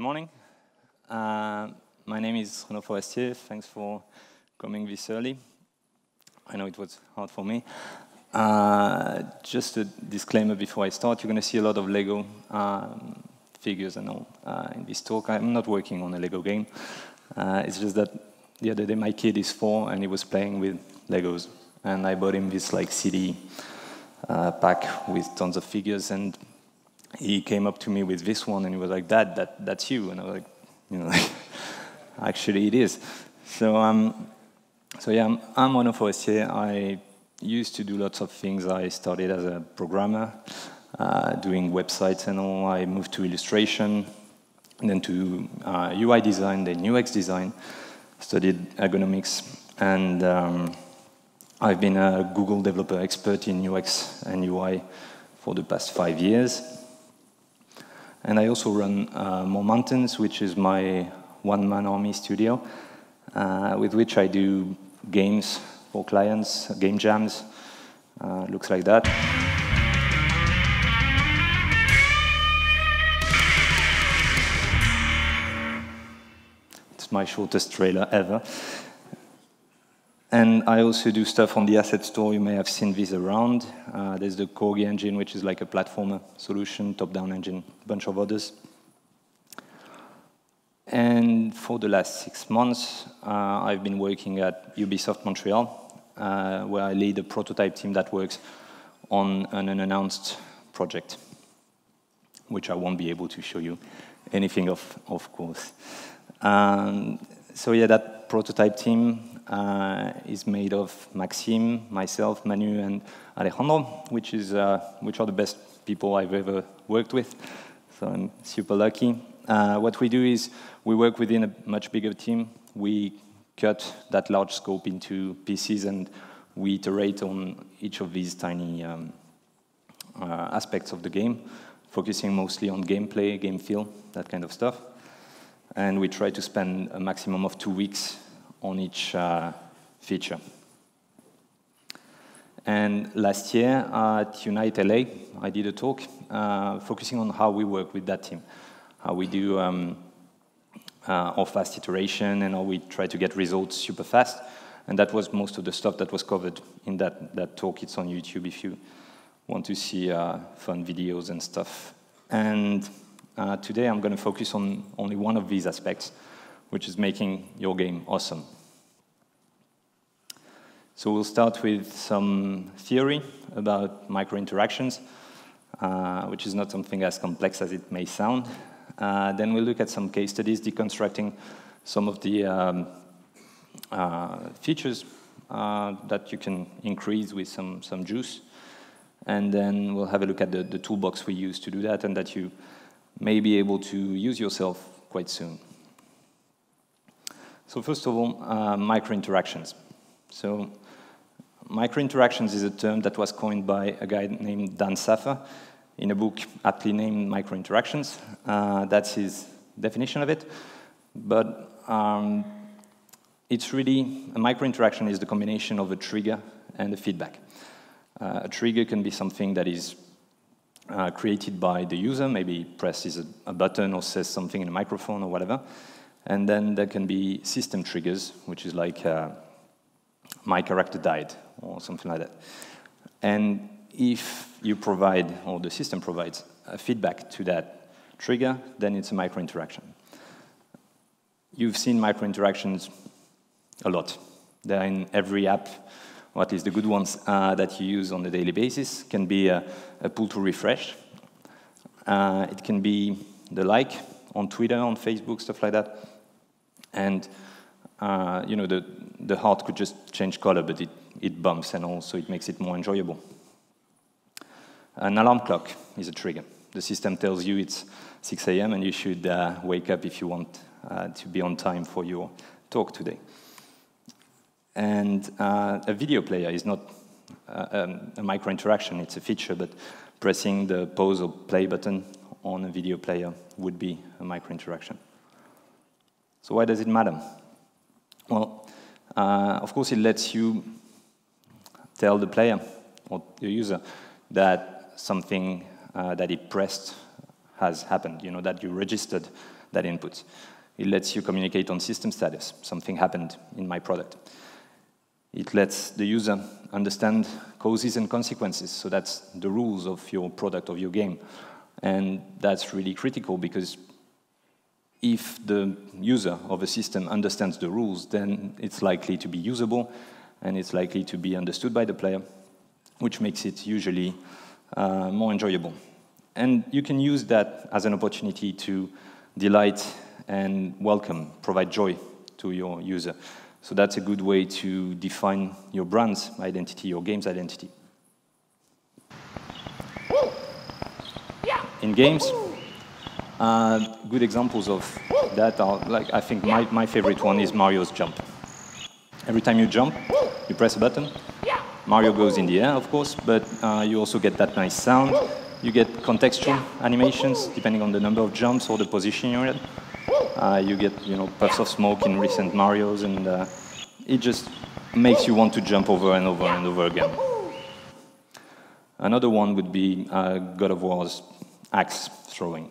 morning. Uh, my name is Renaud Forestie. Thanks for coming this early. I know it was hard for me. Uh, just a disclaimer before I start, you're going to see a lot of Lego um, figures and all uh, in this talk. I'm not working on a Lego game. Uh, it's just that the other day my kid is four and he was playing with Legos. And I bought him this like CD uh, pack with tons of figures and he came up to me with this one and he was like, Dad, that, that's you. And I was like, you know, like, actually it is. So, um, so yeah, I'm, I'm Renaud Forestie. I used to do lots of things. I started as a programmer, uh, doing websites and all. I moved to illustration, then to uh, UI design, then UX design, studied ergonomics, and um, I've been a Google developer expert in UX and UI for the past five years. And I also run uh, More Mountains, which is my one-man army studio, uh, with which I do games for clients, game jams. Uh, looks like that. It's my shortest trailer ever. And I also do stuff on the asset store. You may have seen this around. Uh, there's the Corgi engine, which is like a platformer solution, top-down engine, a bunch of others. And for the last six months, uh, I've been working at Ubisoft Montreal, uh, where I lead a prototype team that works on an unannounced project, which I won't be able to show you anything of, of course. Um, so yeah, that prototype team uh, is made of Maxime, myself, Manu, and Alejandro, which, is, uh, which are the best people I've ever worked with. So I'm super lucky. Uh, what we do is we work within a much bigger team. We cut that large scope into pieces and we iterate on each of these tiny um, uh, aspects of the game, focusing mostly on gameplay, game feel, that kind of stuff. And we try to spend a maximum of two weeks on each uh, feature. And last year at Unite LA, I did a talk uh, focusing on how we work with that team, how we do um, uh, our fast iteration and how we try to get results super fast. And that was most of the stuff that was covered in that, that talk. It's on YouTube if you want to see uh, fun videos and stuff. And uh, today I'm going to focus on only one of these aspects, which is making your game awesome. So we'll start with some theory about microinteractions, uh, which is not something as complex as it may sound. Uh, then we'll look at some case studies deconstructing some of the um, uh, features uh, that you can increase with some, some juice. And then we'll have a look at the, the toolbox we use to do that and that you may be able to use yourself quite soon. So first of all, uh, microinteractions. So microinteractions is a term that was coined by a guy named Dan Saffer in a book aptly named Microinteractions. Uh, that's his definition of it. But um, it's really, a microinteraction is the combination of a trigger and a feedback. Uh, a trigger can be something that is uh, created by the user, maybe presses a, a, button or says something in a microphone or whatever. And then there can be system triggers, which is like uh, my character died or something like that. And if you provide, or the system provides, a feedback to that trigger, then it's a microinteraction. You've seen microinteractions a lot. They're in every app, or at least the good ones uh, that you use on a daily basis. can be a, a pull to refresh. Uh, it can be the like on Twitter, on Facebook, stuff like that. And uh, you know, the, the heart could just change color, but it, it bumps and also it makes it more enjoyable. An alarm clock is a trigger. The system tells you it's 6 a.m. and you should uh, wake up if you want uh, to be on time for your talk today. And uh, a video player is not uh, um, a micro interaction, it's a feature, but pressing the pause or play button on a video player would be a micro interaction. So why does it matter? Well, uh, of course, it lets you tell the player or the user that something uh, that he pressed has happened, you know, that you registered that input. It lets you communicate on system status. Something happened in my product. It lets the user understand causes and consequences. So that's the rules of your product, of your game. And that's really critical because if the user of a system understands the rules, then it's likely to be usable and it's likely to be understood by the player, which makes it usually uh, more enjoyable. And you can use that as an opportunity to delight and welcome, provide joy to your user. So that's a good way to define your brand's identity, your game's identity. In games, uh, good examples of that are, like, I think my, my favorite one is Mario's jump. Every time you jump, you press a button. Mario goes in the air, of course, but uh, you also get that nice sound. You get contextual animations, depending on the number of jumps or the position you're in. Uh, you get, you know, puffs of smoke in recent Mario's, and uh, it just makes you want to jump over and over and over again. Another one would be uh, God of War's axe throwing.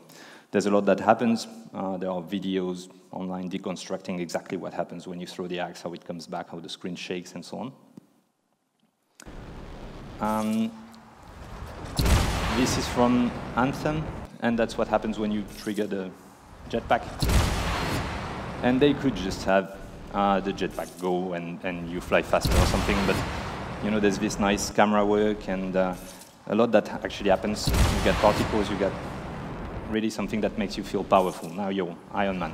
There's a lot that happens. Uh, there are videos online deconstructing exactly what happens when you throw the axe, how it comes back, how the screen shakes, and so on. Um, this is from Anthem, and that's what happens when you trigger the jetpack. And they could just have uh, the jetpack go and, and you fly faster or something, but you know, there's this nice camera work and uh, a lot that actually happens. You get particles, you get really something that makes you feel powerful. Now you're Iron Man.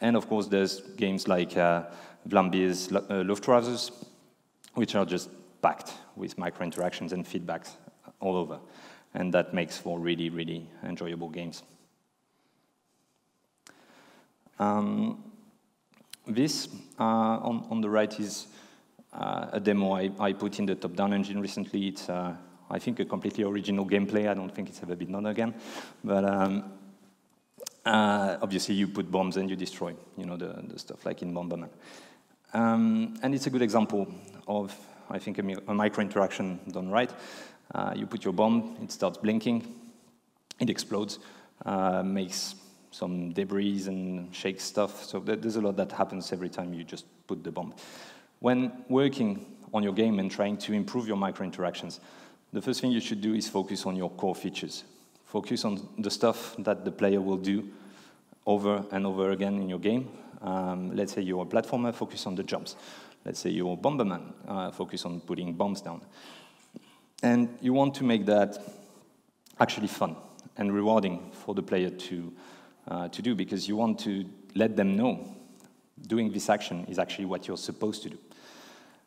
And of course, there's games like uh, Vlambeer's uh, Luftrausers, which are just packed with micro interactions and feedbacks all over. And that makes for really, really enjoyable games. Um, this uh, on, on the right is uh, a demo I, I, put in the top-down engine recently. It's, uh, I think, a completely original gameplay. I don't think it's ever been done again. But um, uh, obviously, you put bombs and you destroy, you know, the, the stuff like in Bomberman. Um, and it's a good example of, I think, a, a micro interaction done right. Uh, you put your bomb, it starts blinking, it explodes, uh, makes some debris and shakes stuff. So there's a lot that happens every time you just put the bomb. When working on your game and trying to improve your micro interactions, the first thing you should do is focus on your core features. Focus on the stuff that the player will do over and over again in your game. Um, let's say you're a platformer, focus on the jumps. Let's say you're a bomberman, uh, focus on putting bombs down. And you want to make that actually fun and rewarding for the player to, uh, to do because you want to let them know doing this action is actually what you're supposed to do.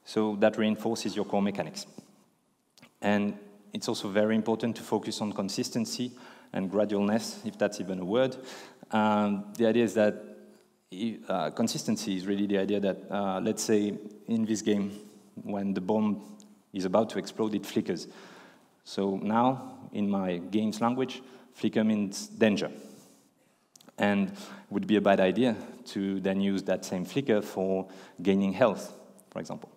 So that reinforces your core mechanics. And it's also very important to focus on consistency and gradualness, if that's even a word. Um, the idea is that uh, consistency is really the idea that, uh, let's say, in this game, when the bomb is about to explode, it flickers. So now, in my game's language, flicker means danger. And it would be a bad idea to then use that same flicker for gaining health, for example.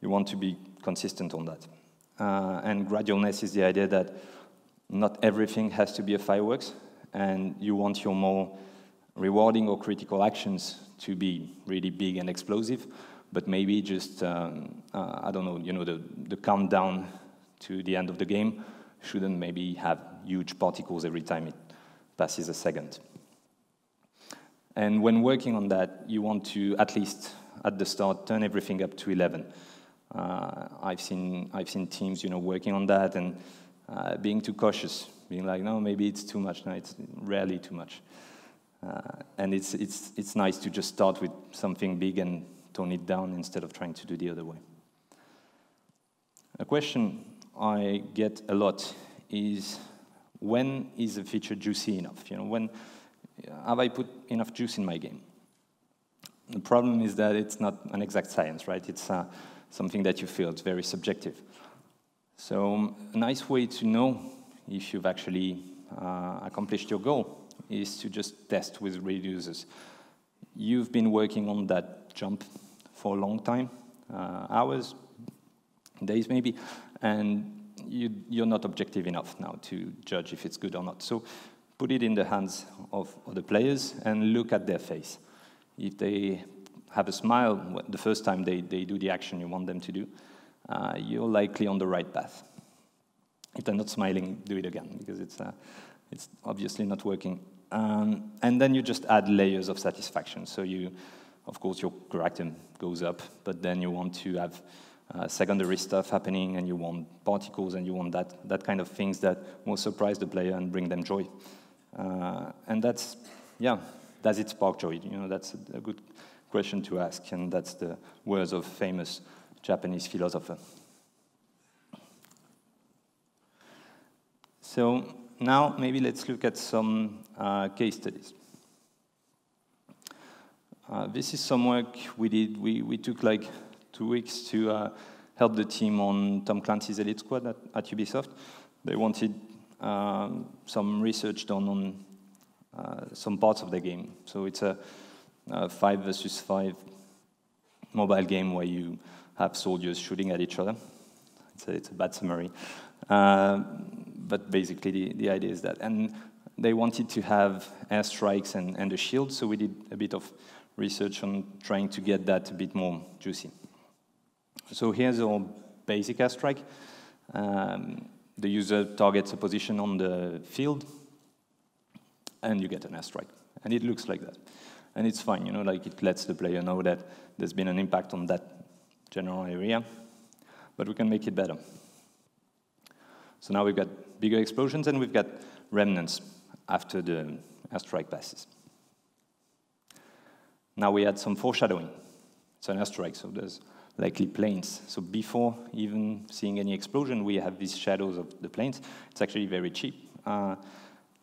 You want to be consistent on that. Uh, and gradualness is the idea that not everything has to be a fireworks, and you want your more rewarding or critical actions to be really big and explosive, but maybe just, um, uh, I don't know, you know, the, the countdown to the end of the game shouldn't maybe have huge particles every time it passes a second. And when working on that, you want to, at least at the start, turn everything up to 11. Uh, I've, seen, I've seen teams you know, working on that and uh, being too cautious, being like, no, maybe it's too much. No, it's rarely too much. Uh, and it's, it's, it's nice to just start with something big and tone it down instead of trying to do the other way. A question I get a lot is, when is a feature juicy enough? You know, when, have I put enough juice in my game? The problem is that it's not an exact science, right? It's uh, something that you feel, it's very subjective. So um, a nice way to know if you've actually uh, accomplished your goal is to just test with real users. You've been working on that jump for a long time, uh, hours, days maybe, and you, you're not objective enough now to judge if it's good or not. So put it in the hands of, other players and look at their face. If they have a smile the first time they, they do the action you want them to do, uh, you're likely on the right path. If they're not smiling, do it again, because it's, uh, it's obviously not working. Um, and then you just add layers of satisfaction. So you, of course, your character goes up, but then you want to have uh, secondary stuff happening, and you want particles, and you want that, that kind of things that will surprise the player and bring them joy. Uh, and that's, yeah, does it spark joy? You know, that's a good question to ask, and that's the words of famous Japanese philosopher. So now maybe let's look at some uh, case studies. Uh, this is some work we did. We, we took like two weeks to uh, help the team on Tom Clancy's Elite Squad at, at Ubisoft. They wanted um, some research done on uh, some parts of the game. So it's a, a five versus five mobile game where you have soldiers shooting at each other. It's a, it's a bad summary. Uh, but basically, the, the idea is that. And they wanted to have airstrikes and, and a shield, so we did a bit of research on trying to get that a bit more juicy. So here's our basic airstrike. Um, the user targets a position on the field, and you get an airstrike. And it looks like that. And it's fine, you know, like it lets the player know that there's been an impact on that general area, but we can make it better. So now we've got bigger explosions and we've got remnants after the airstrike passes. Now we add some foreshadowing. It's an airstrike, so there's likely planes. So before even seeing any explosion, we have these shadows of the planes. It's actually very cheap. Uh,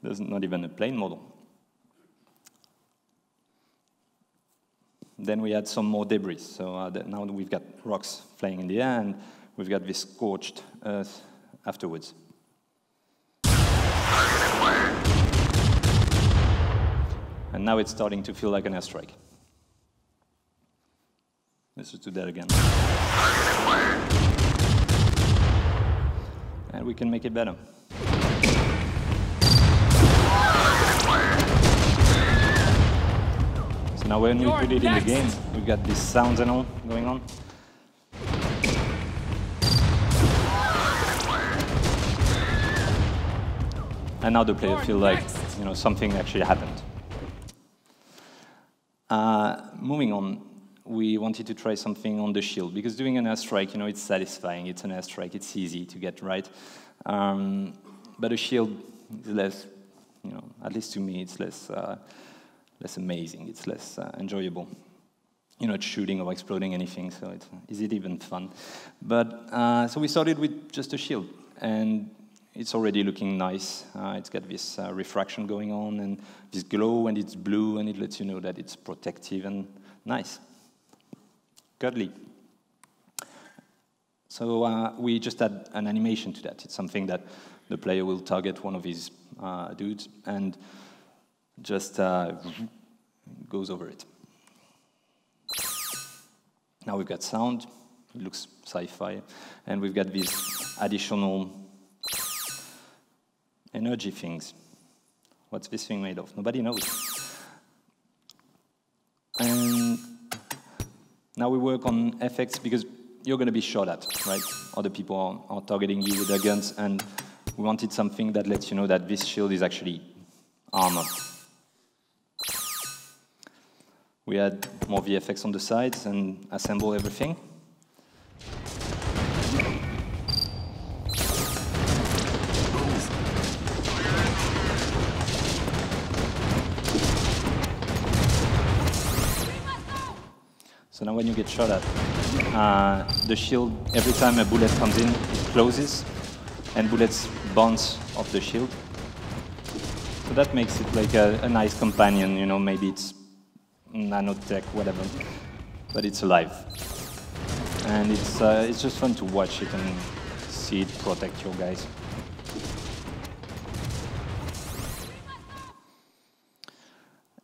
there's not even a plane model. Then we had some more debris. So uh, now we've got rocks flying in the air, and we've got this scorched earth afterwards. And now it's starting to feel like an airstrike. Let's just do that again. And we can make it better. Now when we put it in the game, we've got these sounds and all going on. And now the player feel like you know something actually happened. Uh, moving on, we wanted to try something on the shield because doing an airstrike, you know, it's satisfying. It's an airstrike. It's easy to get right. Um, but a shield is less, you know, at least to me, it's less uh, less amazing. It's less uh, enjoyable. You're not shooting or exploding anything, so it's, is it even fun? But uh, so we started with just a shield, and it's already looking nice. Uh, it's got this uh, refraction going on and this glow, and it's blue, and it lets you know that it's protective and nice. Cuddly. So uh, we just add an animation to that. It's something that the player will target one of his uh, dudes and just uh, goes over it. Now we've got sound. It looks sci-fi, and we've got these additional energy things. What's this thing made of? Nobody knows. And now we work on effects because you're going to be shot at, right? Other people are, are, targeting you with their guns, and we wanted something that lets you know that this shield is actually armor. We add more VFX on the sides and assemble everything. So now when you get shot at, uh, the shield, every time a bullet comes in, it closes, and bullets bounce off the shield. So that makes it like a, a nice companion, you know, maybe it's nanotech, whatever, but it's alive. And it's, uh, it's just fun to watch it and see it protect your guys.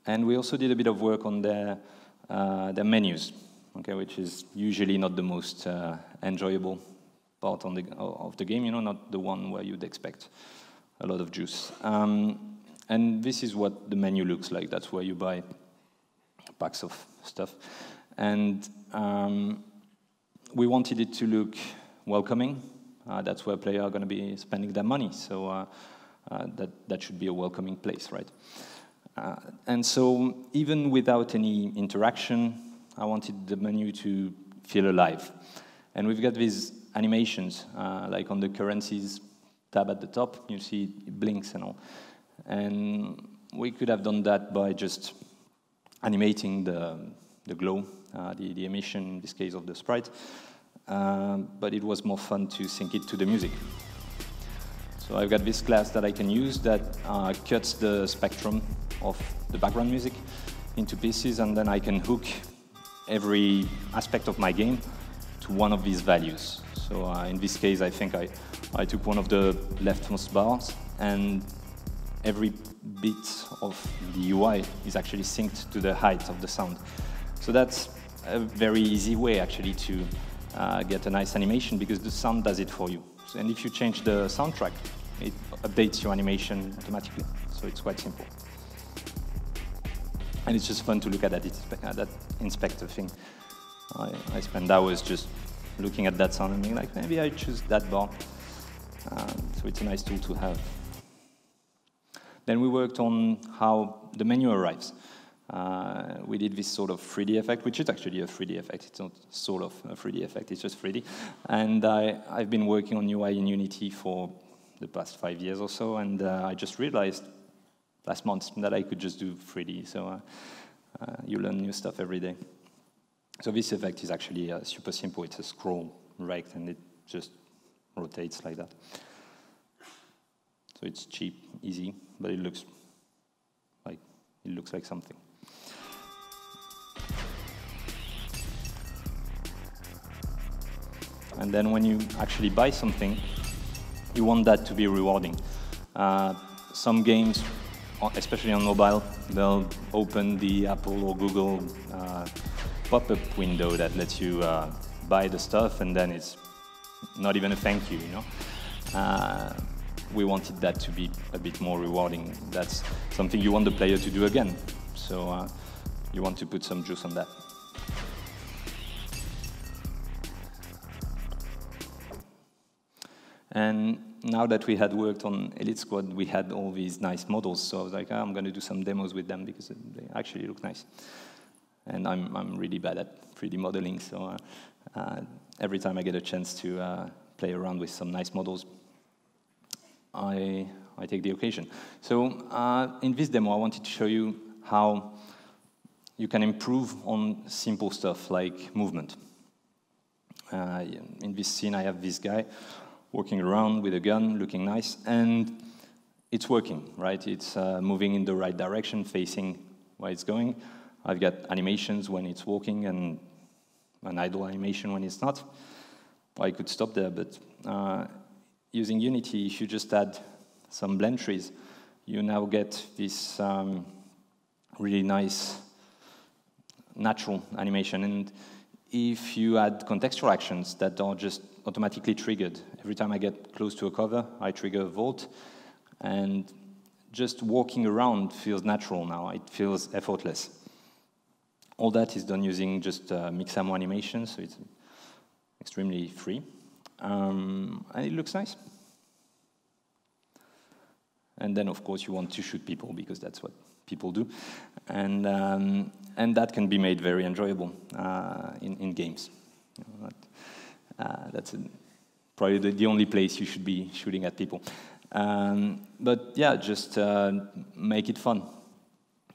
And we also did a bit of work on the uh, their menus, okay, which is usually not the most uh, enjoyable part on the, of the game, you know, not the one where you'd expect a lot of juice. Um, and this is what the menu looks like. That's where you buy packs of stuff. And um, we wanted it to look welcoming. Uh, that's where players are going to be spending their money. So uh, uh, that, that should be a welcoming place, right? Uh, and so even without any interaction, I wanted the menu to feel alive. And we've got these animations, uh, like on the currencies tab at the top, you see it blinks and all. And we could have done that by just animating the, the glow, uh, the, the emission, in this case of the sprite. Um, but it was more fun to sync it to the music. So I've got this class that I can use that uh, cuts the spectrum of the background music into pieces, and then I can hook every aspect of my game to one of these values. So uh, in this case, I think I, I took one of the leftmost bars, and every bit of the UI is actually synced to the height of the sound. So that's a very easy way actually to uh, get a nice animation because the sound does it for you. So, and if you change the soundtrack, it updates your animation automatically. So it's quite simple. And it's just fun to look at that, at that inspector thing. I, I spend hours just looking at that sound and being like, maybe I choose that bar. Um, so it's a nice tool to have. Then we worked on how the menu arrives. Uh, we did this sort of 3D effect, which is actually a 3D effect. It's not sort of a 3D effect, it's just 3D. And I, have been working on UI in Unity for the past five years or so, and uh, I just realized last month that I could just do 3D. So uh, uh, you learn new stuff every day. So this effect is actually uh, super simple. It's a scroll rect, and it just rotates like that. So it's cheap, easy, but it looks like it looks like something. And then when you actually buy something, you want that to be rewarding. Uh, some games, especially on mobile, they'll open the Apple or Google uh, pop-up window that lets you uh, buy the stuff, and then it's not even a thank you, you know. We wanted that to be a bit more rewarding. That's something you want the player to do again. So uh, you want to put some juice on that. And now that we had worked on Elite Squad, we had all these nice models. So I was like, oh, I'm going to do some demos with them because they actually look nice. And I'm, I'm really bad at 3D modeling, so uh, uh, every time I get a chance to uh, play around with some nice models, I, I take the occasion. So uh, in this demo, I wanted to show you how you can improve on simple stuff like movement. Uh, in this scene, I have this guy walking around with a gun, looking nice, and it's working, right? It's uh, moving in the right direction, facing where it's going. I've got animations when it's walking and an idle animation when it's not. I could stop there, but uh, using Unity, if you just add some blend trees, you now get this um, really nice natural animation. And if you add contextual actions that are just automatically triggered, every time I get close to a cover, I trigger a vault, and just walking around feels natural now. It feels effortless. All that is done using just uh, Mixamo animation, so it's extremely free. Um, and it looks nice. And then, of course, you want to shoot people because that's what people do. And, um, and that can be made very enjoyable uh, in, in games. You know, that, uh, that's a, probably the, the, only place you should be shooting at people. Um, but yeah, just uh, make it fun.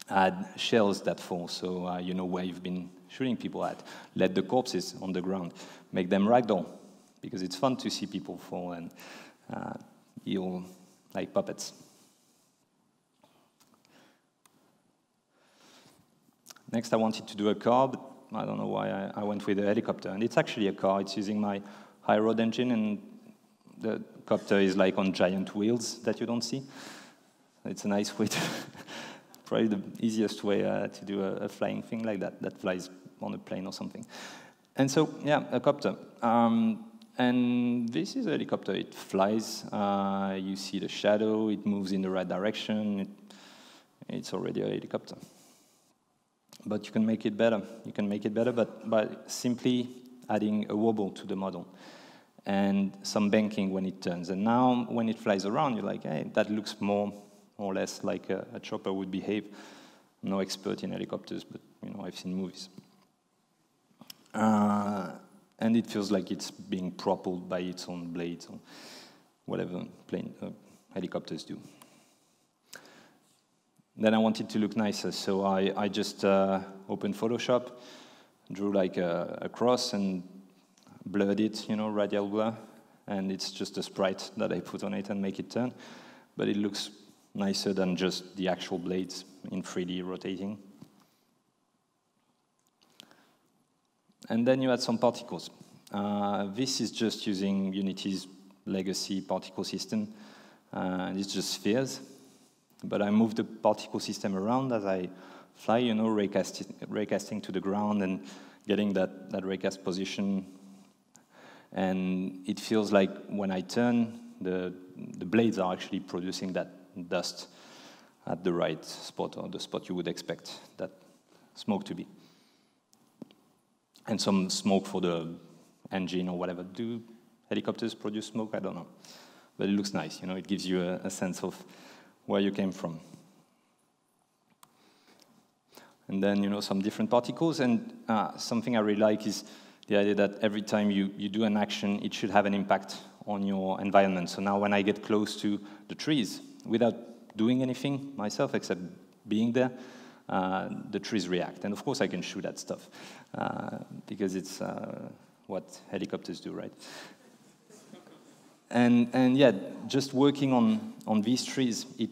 Add shells that fall so uh, you know where you've been shooting people at. Let the corpses on the ground. Make them ragdoll because it's fun to see people fall and uh, heal like puppets. Next, I wanted to do a car, but I don't know why I, I went with a helicopter. And it's actually a car. It's using my Highroad engine, and the copter is like on giant wheels that you don't see. It's a nice way to, probably the easiest way uh, to do a, a, flying thing like that, that flies on a plane or something. And so, yeah, a copter. Um, and this is a helicopter. It flies. Uh, you see the shadow. It moves in the right direction. It it's already a helicopter. But you can make it better. You can make it better, but by simply adding a wobble to the model and some banking when it turns. And now, when it flies around, you're like, hey, that looks more or less like a, a chopper would behave. No expert in helicopters, but you know, I've seen movies. Uh, and it feels like it's being propelled by its own blades or whatever plane uh, helicopters do. Then I wanted to look nicer, so I, I just uh, opened Photoshop, drew like a, a, cross and blurred it, you know, radial blur, and it's just a sprite that I put on it and make it turn. But it looks nicer than just the actual blades in 3D rotating. And then you add some particles. Uh, this is just using Unity's legacy particle system. Uh, it's just spheres. But I move the particle system around as I fly, you know, raycasting, raycasting to the ground and getting that, that raycast position. And it feels like when I turn, the, the blades are actually producing that dust at the right spot, or the spot you would expect that smoke to be. And some smoke for the engine or whatever. Do helicopters produce smoke? I don't know. But it looks nice, you know, it gives you a, a sense of where you came from. And then, you know, some different particles. And uh, something I really like is the idea that every time you, you do an action, it should have an impact on your environment. So now when I get close to the trees, without doing anything myself except being there, the trees react. And of course, I can shoot at stuff uh, because it's uh, what helicopters do, right? and, and yeah, just working on, on these trees, it,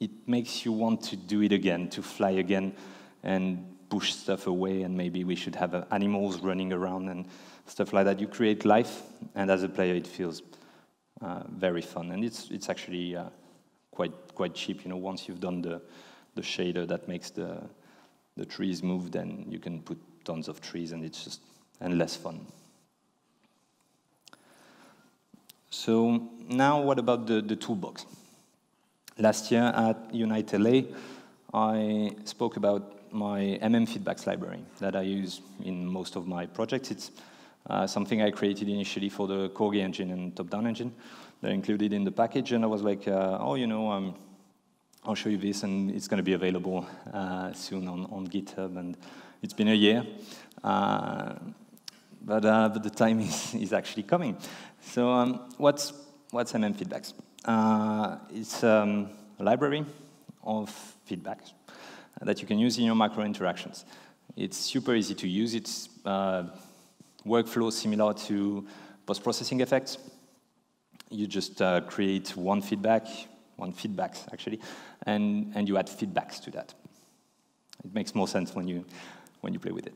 it makes you want to do it again, to fly again and push stuff away, and maybe we should have uh, animals running around and stuff like that. You create life, and as a player, it feels uh, very fun. And it's, it's actually uh, quite, quite cheap. You know, once you've done the, the shader that makes the, the trees move, then you can put tons of trees, and it's just and less fun. So now what about the, the toolbox? Last year at Unite LA, I spoke about my MM feedbacks library that I use in most of my projects. It's uh, something I created initially for the Corgi engine and top-down engine. They're included in the package, and I was like, uh, oh, you know, um, I'll show you this, and it's going to be available uh, soon on, on GitHub, and it's been a year. Uh, but, uh, but the time is, is actually coming. So um, what's, what's MM Feedbacks? Uh, it's um, a library of feedbacks that you can use in your macro interactions. It's super easy to use. It's uh, workflow similar to post-processing effects. You just uh, create one feedback, one feedbacks actually, and, and you add feedbacks to that. It makes more sense when you when you play with it.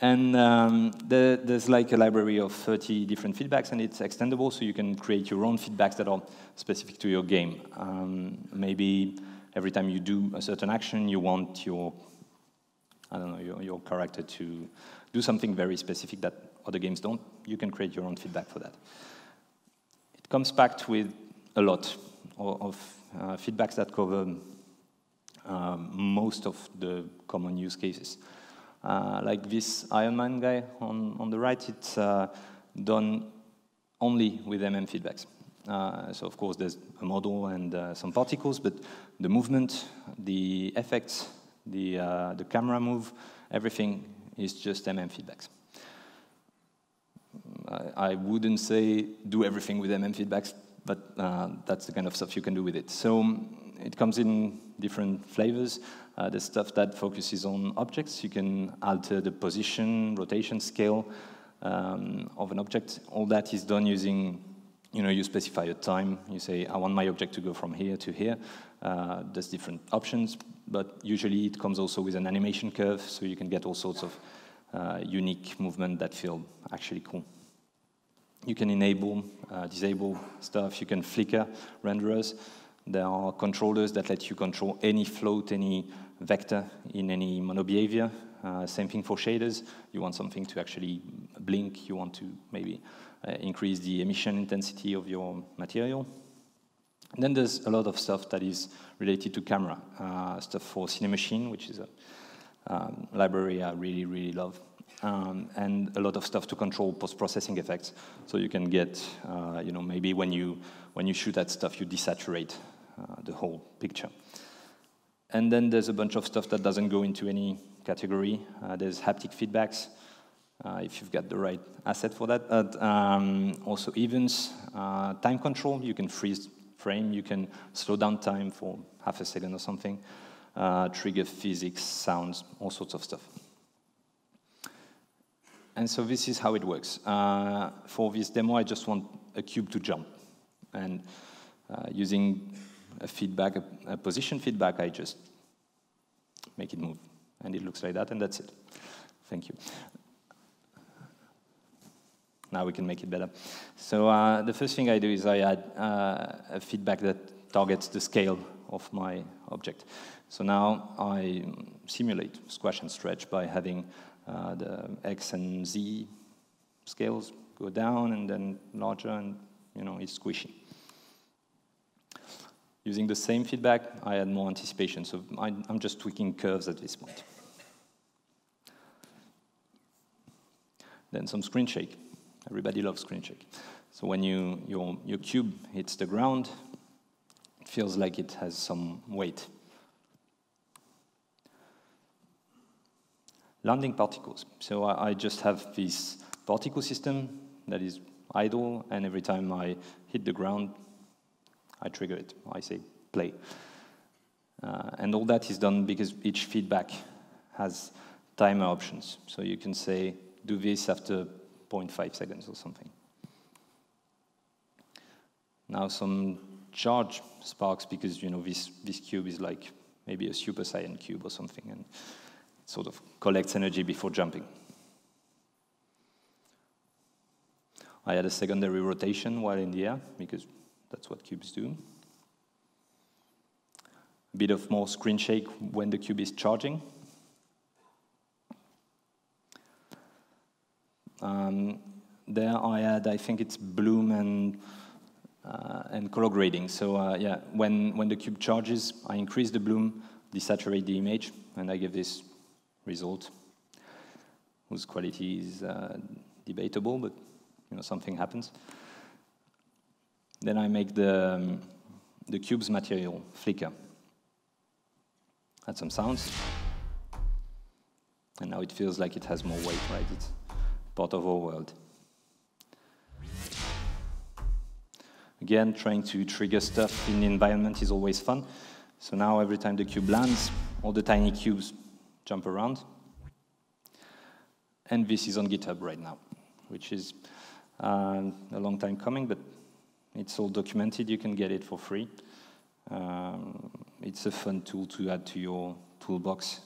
And um, the, there's like a library of 30 different feedbacks, and it's extendable, so you can create your own feedbacks that are specific to your game. Um, maybe every time you do a certain action, you want your, I don't know, your, your character to do something very specific that other games don't. You can create your own feedback for that. It comes packed with a lot of, feedbacks that cover um, most of the common use cases. Uh, like this Iron Man guy on, on the right, it's uh, done only with MM feedbacks. Uh, so of course there's a model and uh, some particles, but the movement, the effects, the, uh, the camera move, everything is just MM feedbacks. I, I wouldn't say do everything with MM feedbacks, but uh, that's the kind of stuff you can do with it. So um, it comes in different flavors. Uh, the stuff that focuses on objects. You can alter the position, rotation, scale um, of an object. All that is done using, you know, you specify a time. You say, I want my object to go from here to here. Uh, there's different options, but usually it comes also with an animation curve, so you can get all sorts of uh, unique movement that feel actually cool. You can enable, uh, disable stuff. You can flicker renderers. There are controllers that let you control any float, any vector in any monobehavior. Uh, same thing for shaders. You want something to actually blink. You want to maybe uh, increase the emission intensity of your material. And then there's a lot of stuff that is related to camera, uh, stuff for Cinemachine, which is a um, library I really, really love. Um, and a lot of stuff to control post-processing effects. So you can get, uh, you know, maybe when you, when you shoot that stuff, you desaturate uh, the whole picture. And then there's a bunch of stuff that doesn't go into any category. Uh, there's haptic feedbacks, uh, if you've got the right asset for that. But, um, also events, uh, time control, you can freeze frame, you can slow down time for half a second or something, uh, trigger physics, sounds, all sorts of stuff. And so this is how it works. Uh, for this demo, I just want a cube to jump. And uh, using a feedback, a, a position feedback, I just make it move. And it looks like that, and that's it. Thank you. Now we can make it better. So uh, the first thing I do is I add uh, a feedback that targets the scale of my object. So now I simulate squash and stretch by having uh, the X and Z scales go down and then larger and you know it's squishy. Using the same feedback, I add more anticipation. So I, I'm just tweaking curves at this point. Then some screen shake. Everybody loves screen shake. So when you, your, your cube hits the ground, it feels like it has some weight. Landing particles. So I, I just have this particle system that is idle, and every time I hit the ground, I trigger it. I say play. Uh, and all that is done because each feedback has timer options. So you can say, do this after 0.5 seconds or something. Now some charge sparks because you know this, this cube is like maybe a super saiyan cube or something and sort of collects energy before jumping. I had a secondary rotation while in the air because that's what cubes do. A bit of more screen shake when the cube is charging. Um, there I had, I think it's bloom and, uh, and color grading. So uh, yeah, when, when the cube charges, I increase the bloom, desaturate the image, and I give this result, whose quality is uh, debatable, but you know, something happens. Then I make the, um, the cube's material flicker. Add some sounds. And now it feels like it has more weight, right? It's, part of our world. Again, trying to trigger stuff in the environment is always fun. So now every time the cube lands, all the tiny cubes jump around. And this is on GitHub right now, which is uh, a long time coming, but it's all documented. You can get it for free. Um, it's a fun tool to add to your toolbox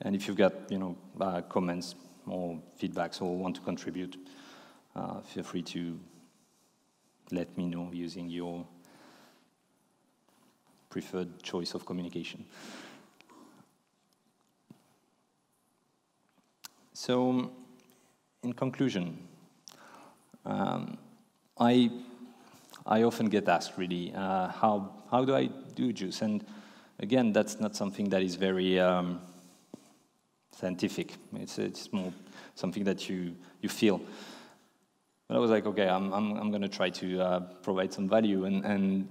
and if you've got you know uh, comments or feedbacks or want to contribute, uh, feel free to let me know using your preferred choice of communication. So, in conclusion, um, I I often get asked really uh, how how do I do juice, and again, that's not something that is very um, scientific. It's, it's more something that you, you feel. But I was like, okay, I'm, I'm, I'm going to try to uh, provide some value and, and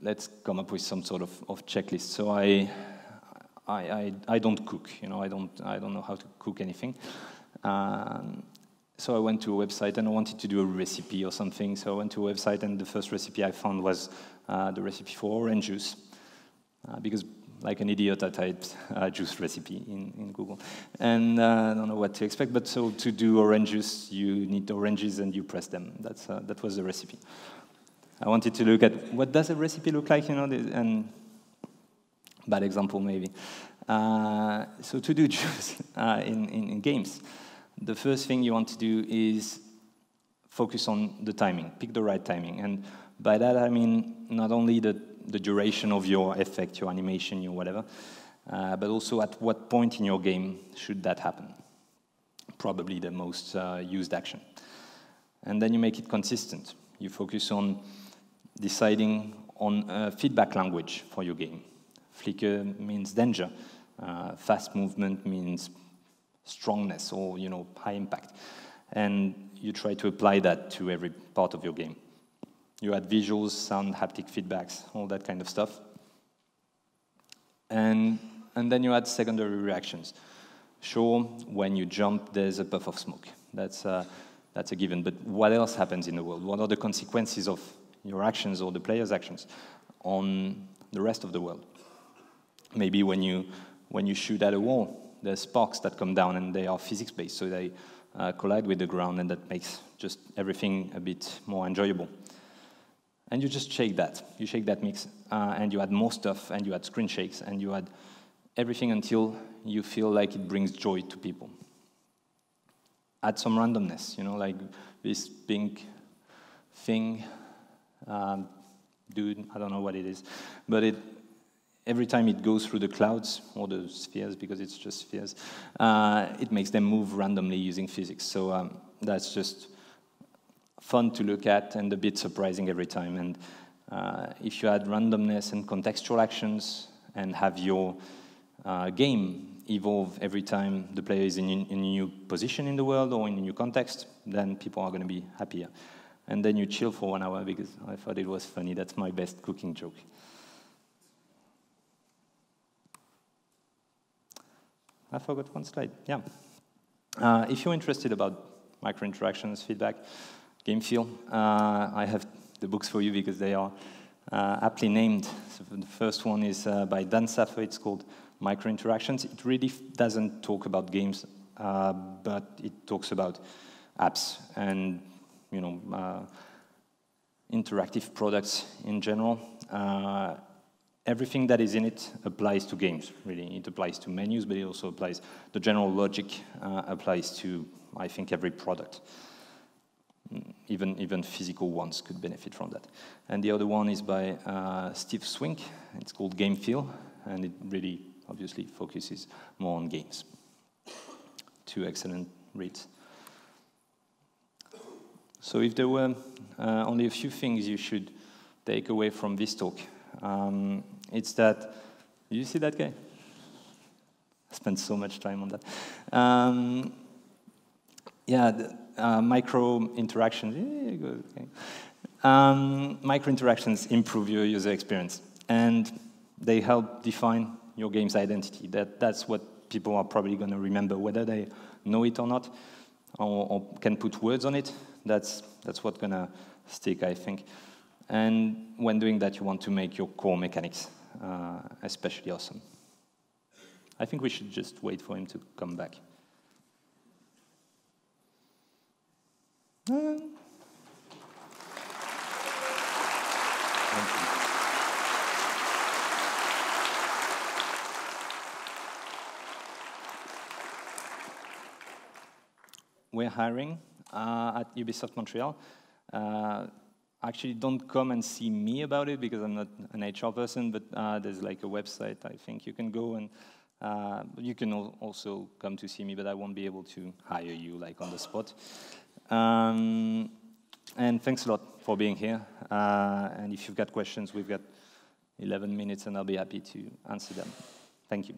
let's come up with some sort of, of checklist. So I, I, I, I don't cook, you know, I don't, I don't know how to cook anything. Um, so I went to a website and I wanted to do a recipe or something. So I went to a website and the first recipe I found was uh, the recipe for orange juice. Uh, because like an idiot, I typed uh, juice recipe in, in Google. And uh, I don't know what to expect, but so to do orange juice, you need oranges and you press them. That's, uh, that was the recipe. I wanted to look at what does a recipe look like, you know, and bad example maybe. Uh, so to do juice uh, in, in, in games, the first thing you want to do is focus on the timing, pick the right timing. And by that I mean not only the the duration of your effect, your animation, your whatever, uh, but also at what point in your game should that happen. Probably the most uh, used action. And then you make it consistent. you focus on deciding on a feedback language for your game. Flicker means danger. Uh, fast movement means strongness or you know high impact, and you try to apply that to every part of your game. You add visuals, sound, haptic feedbacks, all that kind of stuff, and and then you add secondary reactions. Sure, when you jump, there's a puff of smoke. That's uh, that's a given. But what else happens in the world? What are the consequences of your actions or the player's actions on the rest of the world? Maybe when you when you shoot at a wall, there's sparks that come down and they are physics-based, so they uh, collide with the ground, and that makes just everything a bit more enjoyable. And you just shake that. You shake that mix, uh, and you add more stuff, and you add screen shakes, and you add everything until you feel like it brings joy to people. Add some randomness, you know, like this pink thing, um, dude, I don't know what it is, but it every time it goes through the clouds or the spheres, because it's just spheres, uh, it makes them move randomly using physics. So um, that's just fun to look at and a bit surprising every time. And uh, if you add randomness and contextual actions and have your uh, game evolve every time the player is in, in, a new position in the world or in a new context, then people are going to be happier. And then you chill for one hour because I thought it was funny. That's my best cooking joke. I forgot one slide. Yeah. Uh, if you're interested about micro interactions, feedback, game feel, uh, I have the books for you because they are uh, aptly named. So the first one is uh, by Dan Saffer. It's called Micro Interactions. It really doesn't talk about games, uh, but it talks about apps and you know uh, interactive products in general everything that is in it applies to games, really. It applies to menus, but it also applies, the general logic uh, applies to, I think, every product. Mm, even, even physical ones could benefit from that. And the other one is by uh, Steve Swink. It's called Game Feel, and it really obviously focuses more on games. Two excellent reads. So if there were uh, only a few things you should take away from this talk, um, it's that, you see that guy? I spent so much time on that. Um, yeah, the, uh, micro interactions. Yeah, um, micro interactions improve your user experience, and they help define your game's identity. That, that's what people are probably going to remember, whether they know it or not, or, or can put words on it. That's, that's what's going to stick, I think. And when doing that, you want to make your core mechanics uh, especially awesome. I think we should just wait for him to come back. Uh, we're hiring uh, at Ubisoft Montreal. Uh, actually don't come and see me about it because I'm not an HR person, but uh, there's like a website I think you can go and uh, you can also come to see me, but I won't be able to hire you like on the spot. Um, and thanks a lot for being here. Uh, and if you've got questions, we've got 11 minutes and I'll be happy to answer them. Thank you.